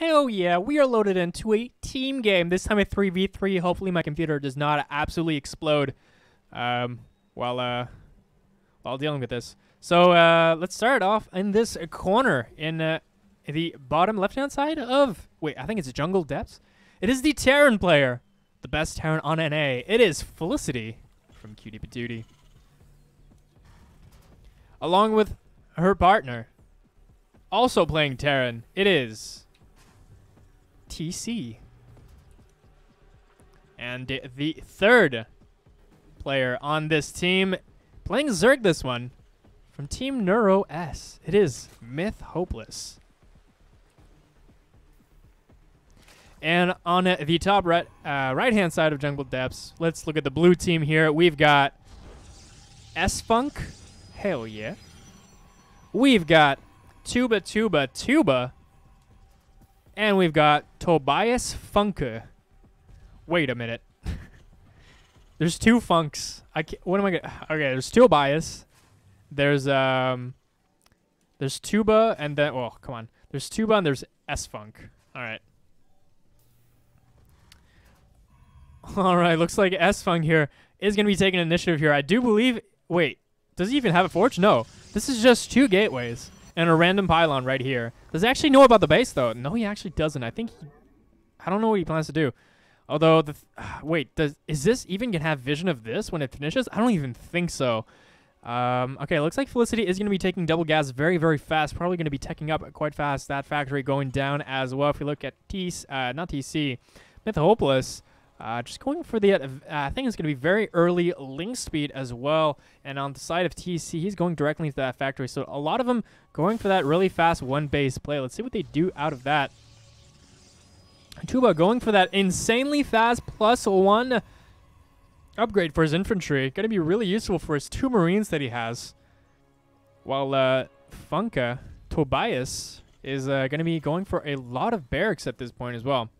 hell yeah, we are loaded into a team game. This time a 3v3. Hopefully my computer does not absolutely explode um, while, uh, while dealing with this. So uh, let's start off in this corner in uh, the bottom left-hand side of... Wait, I think it's Jungle Depths. It is the Terran player. The best Terran on NA. It is Felicity from Cutie Patootie. Along with her partner, also playing Terran, it is TC. And the third player on this team, playing Zerg this one, from Team Neuro S, it is Myth Hopeless. And on the top right uh, right hand side of Jungle Depths, let's look at the blue team here. We've got S Funk, hell yeah. We've got Tuba Tuba Tuba, and we've got Tobias Funke. Wait a minute. there's two funks. I can't, what am I gonna? Okay, there's Tobias. There's um. There's Tuba and then well, come on. There's Tuba and there's S Funk. All right. All right, looks like S-Funk here is going to be taking initiative here. I do believe... Wait, does he even have a forge? No. This is just two gateways and a random pylon right here. Does he actually know about the base, though? No, he actually doesn't. I think he... I don't know what he plans to do. Although, the uh, wait, does is this even going to have vision of this when it finishes? I don't even think so. Um, okay, looks like Felicity is going to be taking double gas very, very fast. Probably going to be teching up quite fast. That factory going down as well. If you look at T, uh, not TC, Myth Hopeless, uh, just going for the, uh, I think it's going to be very early ling speed as well. And on the side of TC, he's going directly into that factory. So a lot of them going for that really fast one base play. Let's see what they do out of that. Tuba going for that insanely fast plus one upgrade for his infantry. Going to be really useful for his two marines that he has. While uh, Funke, Tobias, is uh, going to be going for a lot of barracks at this point as well.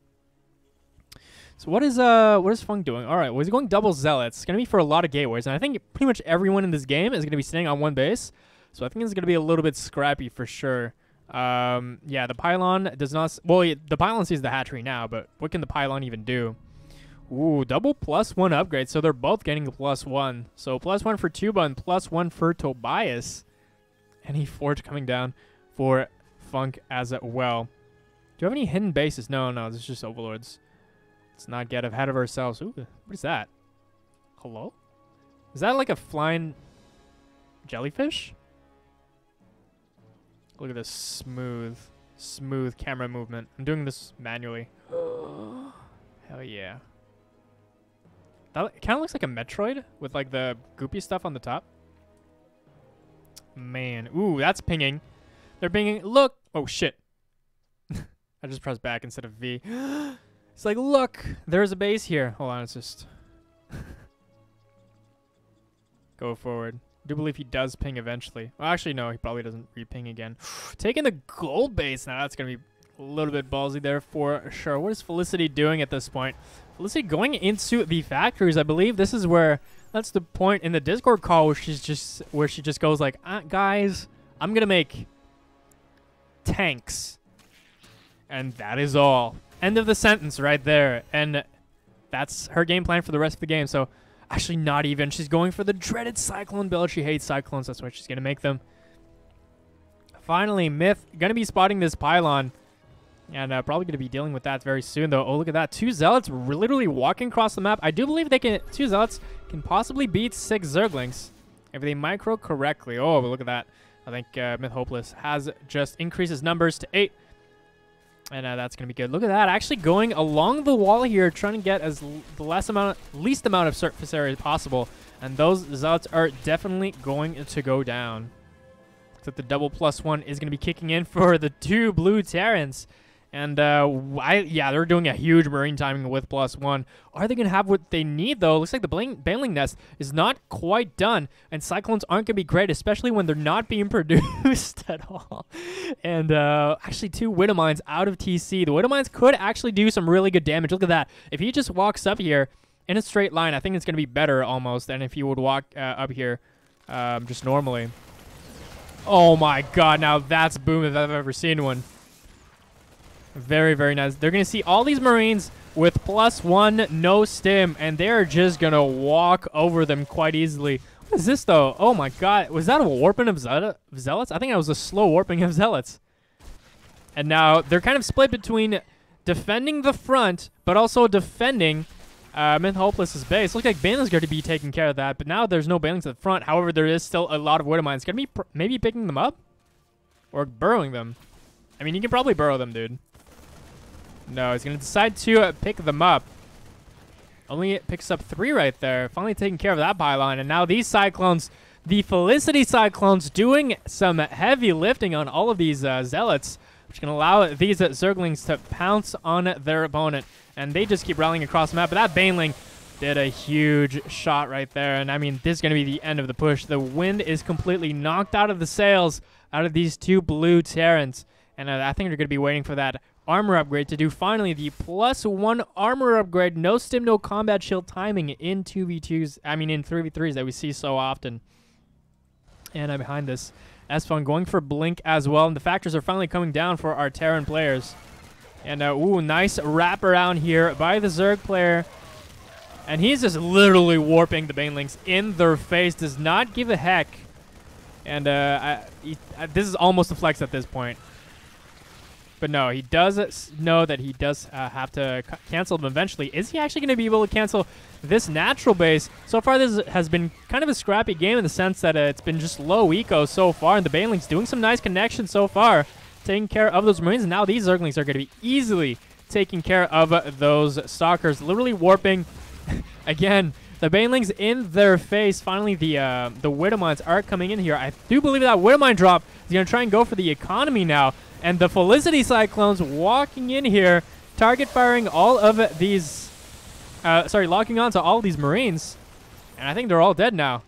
So what is uh what is Funk doing? All right, well he's going double zealots. It's gonna be for a lot of gateways, and I think pretty much everyone in this game is gonna be staying on one base. So I think it's gonna be a little bit scrappy for sure. Um, yeah, the pylon does not. well, the pylon sees the hatchery now, but what can the pylon even do? Ooh, double plus one upgrade. So they're both getting plus one. So plus one for Tuba and plus one for Tobias. Any forge coming down for Funk as well. Do you have any hidden bases? No, no, it's just overlords. Let's not get ahead of ourselves. Ooh, what is that? Hello? Is that like a flying jellyfish? Look at this smooth, smooth camera movement. I'm doing this manually. Hell yeah. That kind of looks like a Metroid with like the goopy stuff on the top. Man. Ooh, that's pinging. They're pinging. Look. Oh, shit. I just pressed back instead of V. It's like, look, there's a base here. Hold on, it's just... Go forward. I do believe he does ping eventually. Well, actually, no, he probably doesn't re-ping again. Taking the gold base now, that's going to be a little bit ballsy there for sure. What is Felicity doing at this point? Felicity going into the factories. I believe this is where, that's the point in the Discord call where she's just, where she just goes like, uh, guys, I'm going to make tanks. And that is all. End of the sentence right there. And that's her game plan for the rest of the game. So actually not even. She's going for the dreaded Cyclone build. She hates Cyclones. That's why she's going to make them. Finally, Myth going to be spotting this pylon. And uh, probably going to be dealing with that very soon, though. Oh, look at that. Two Zealots literally walking across the map. I do believe they can. Two Zealots can possibly beat six Zerglings if they micro correctly. Oh, look at that. I think uh, Myth Hopeless has just increased his numbers to eight. And uh, that's going to be good. Look at that. Actually going along the wall here, trying to get as the less amount, least amount of surface area possible. And those Zealots are definitely going to go down. Except the double plus one is going to be kicking in for the two blue Terrans. And uh, I, yeah, they're doing a huge marine timing with plus one. Are they going to have what they need, though? Looks like the Baneling Nest is not quite done. And Cyclones aren't going to be great, especially when they're not being produced at all. And uh, actually, two Widow Mines out of TC. The Widow Mines could actually do some really good damage. Look at that. If he just walks up here in a straight line, I think it's going to be better almost than if he would walk uh, up here um, just normally. Oh my god, now that's boom if I've ever seen one. Very, very nice. They're going to see all these Marines with plus one, no stim, and they're just going to walk over them quite easily. What is this, though? Oh, my God. Was that a warping of Zealots? I think that was a slow warping of Zealots. And now they're kind of split between defending the front, but also defending uh, Myth Hopeless's base. Looks like Baneling's going to be taking care of that, but now there's no Banelings at the front. However, there is still a lot of Widow Mines. Going to be maybe picking them up? Or burrowing them? I mean, you can probably burrow them, dude. No, he's going to decide to pick them up. Only it picks up three right there. Finally taking care of that pylon. And now these Cyclones, the Felicity Cyclones, doing some heavy lifting on all of these uh, Zealots, which can allow these uh, Zerglings to pounce on their opponent. And they just keep rallying across the map. But that Baneling did a huge shot right there. And I mean, this is going to be the end of the push. The wind is completely knocked out of the sails out of these two blue Terrans. And uh, I think they're going to be waiting for that armor upgrade to do finally the plus one armor upgrade. No stim, no combat shield timing in 2v2s, I mean in 3v3s that we see so often. And I'm behind this. S-Funk going for Blink as well. And the factors are finally coming down for our Terran players. And, uh, ooh, nice wrap around here by the Zerg player. And he's just literally warping the Banelings in their face. Does not give a heck. And uh, I, he, uh, this is almost a flex at this point. But no, he does know that he does uh, have to cancel them eventually. Is he actually going to be able to cancel this natural base? So far, this has been kind of a scrappy game in the sense that uh, it's been just low eco so far, and the Banelings doing some nice connections so far, taking care of those Marines. Now these Zerglings are going to be easily taking care of uh, those Stalkers, literally warping. Again, the Banelings in their face. Finally, the uh, the Widowmines are coming in here. I do believe that Widowmine drop is going to try and go for the economy now. And the Felicity Cyclones walking in here, target firing all of these, uh, sorry, locking onto all these Marines. And I think they're all dead now.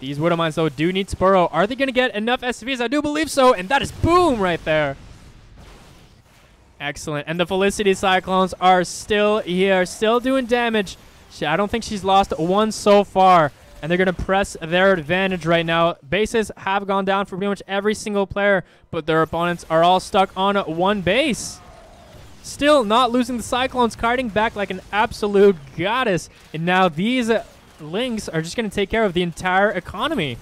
These Widow Mines, though, do need Spurrow. Are they going to get enough SCVs? I do believe so, and that is boom right there. Excellent. And the Felicity Cyclones are still here, still doing damage. I don't think she's lost one so far and they're going to press their advantage right now. Bases have gone down for pretty much every single player, but their opponents are all stuck on one base. Still not losing the Cyclones, kiting back like an absolute goddess. And now these Lings are just going to take care of the entire economy.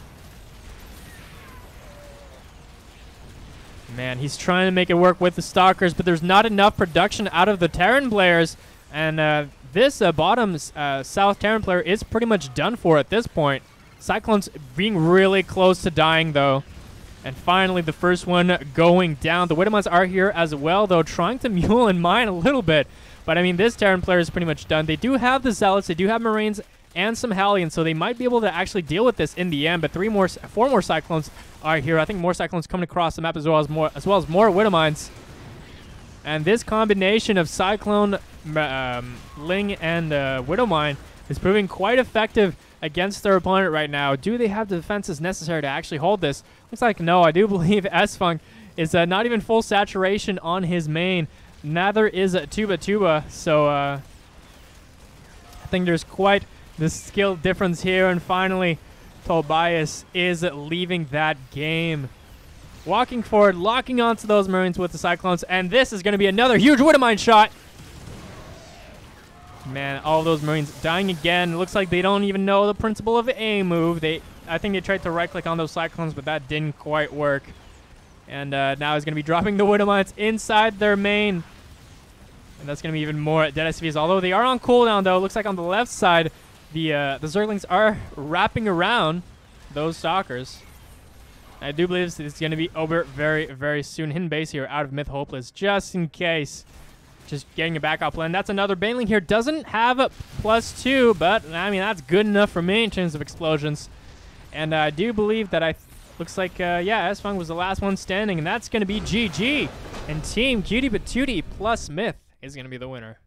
Man, he's trying to make it work with the Stalkers, but there's not enough production out of the Terran players. And uh, this uh, bottom uh, South Terran player is pretty much done for at this point. Cyclones being really close to dying, though. And finally, the first one going down. The Widowmines are here as well, though, trying to mule and mine a little bit. But, I mean, this Terran player is pretty much done. They do have the Zealots, they do have Marines, and some Hellions, so they might be able to actually deal with this in the end. But three more, four more Cyclones are here. I think more Cyclones coming across the map as well as more, as well as more Widowmines. And this combination of Cyclone, um, Ling, and uh, Widowmine is proving quite effective against their opponent right now. Do they have the defenses necessary to actually hold this? Looks like no. I do believe S-Funk is uh, not even full saturation on his main. Neither is uh, Tuba Tuba. So uh, I think there's quite the skill difference here. And finally, Tobias is leaving that game. Walking forward, locking onto those Marines with the Cyclones, and this is going to be another huge Widowmine shot. Man, all those Marines dying again. It Looks like they don't even know the principle of A move. They, I think they tried to right-click on those Cyclones, but that didn't quite work. And uh, now he's going to be dropping the Widowmines inside their main. And that's going to be even more dead SCVs. Although they are on cooldown, though. Looks like on the left side, the uh, the Zerglings are wrapping around those Stalkers. I do believe this is going to be over very, very soon. Hidden base here out of Myth Hopeless, just in case. Just getting a backup plan. That's another Baneling here. Doesn't have a plus two, but, I mean, that's good enough for me in terms of explosions. And uh, I do believe that I... Looks like, uh, yeah, S-Funk was the last one standing, and that's going to be GG. And Team Cutie Patootie plus Myth is going to be the winner.